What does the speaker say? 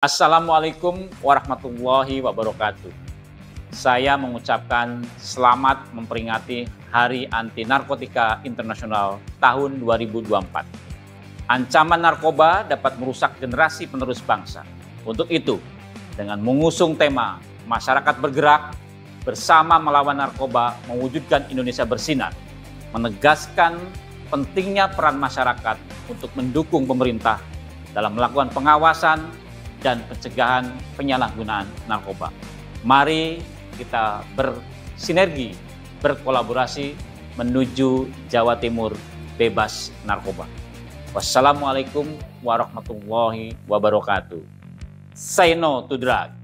Assalamualaikum warahmatullahi wabarakatuh. Saya mengucapkan selamat memperingati Hari Anti Narkotika Internasional tahun 2024. Ancaman narkoba dapat merusak generasi penerus bangsa. Untuk itu, dengan mengusung tema Masyarakat Bergerak bersama melawan narkoba mewujudkan Indonesia bersinar, menegaskan pentingnya peran masyarakat untuk mendukung pemerintah dalam melakukan pengawasan dan pencegahan penyalahgunaan narkoba. Mari kita bersinergi, berkolaborasi menuju Jawa Timur bebas narkoba. Wassalamualaikum warahmatullahi wabarakatuh. Say no to drug.